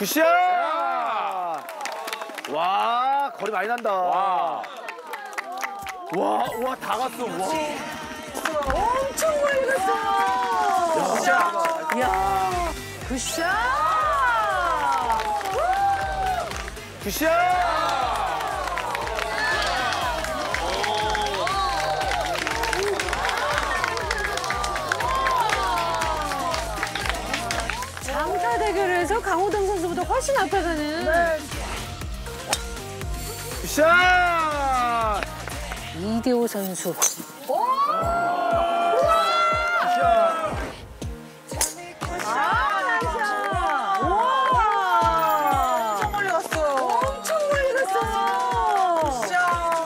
굿샷! 와, 거리 많이 난다. 와. 와, 와, 다 갔어. 와. 엄청 멀리 갔어. 굿샷! 야, 굿샷. 굿샷! 대결에서 강호동 선수보다 훨씬 앞에 가는 굿샷! 이대호 선수. 오!